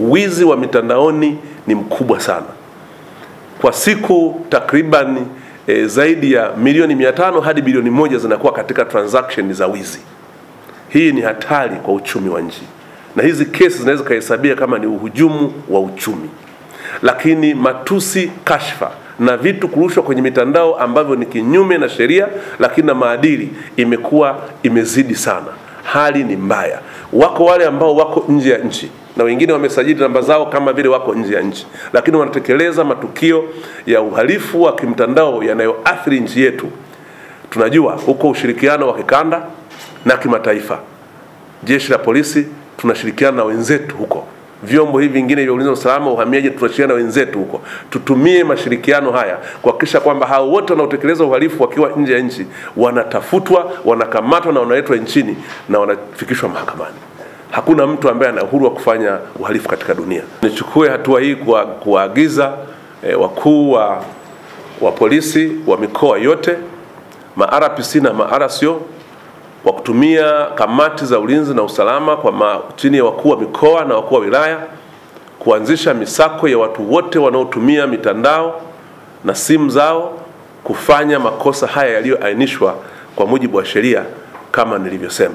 wizi wa mitandaoni ni mkubwa sana. Kwa siku takriban e, zaidi ya milioni mia tano hadi bilioni moja zinakuwa katika transaction za wizi. Hii ni hatari kwa uchumi wa nchi, na hizi kesi zinaweza kuhesabia kama ni uhujumu wa uchumi. Lakini matusi, kashfa na vitu kurushwa kwenye mitandao ambavyo ni kinyume na sheria, lakini na maadili, imekuwa imezidi sana. Hali ni mbaya. Wako wale ambao wako nje ya nchi na wengine wamesajili namba zao kama vile wako nje ya nchi, lakini wanatekeleza matukio ya uhalifu wa kimtandao yanayoathiri nchi yetu. Tunajua huko ushirikiano wa kikanda na kimataifa. Jeshi la polisi tunashirikiana na wenzetu huko, vyombo hivi vingine vya ulinzi na usalama, uhamiaji, tunashirikiana na wenzetu huko. Tutumie mashirikiano haya kuhakikisha kwamba hao wote wanaotekeleza uhalifu wakiwa nje ya nchi wanatafutwa, wanakamatwa na wanaletwa nchini na wanafikishwa mahakamani. Hakuna mtu ambaye ana uhuru wa kufanya uhalifu katika dunia. Nichukue hatua hii kuwa, kuwaagiza e, wakuu wa, wa polisi wa mikoa yote ma RPC na ma RCO kwa kutumia kamati za ulinzi na usalama kwa chini ya wakuu wa mikoa na wakuu wa wilaya kuanzisha misako ya watu wote wanaotumia mitandao na simu zao kufanya makosa haya yaliyoainishwa kwa mujibu wa sheria kama nilivyosema.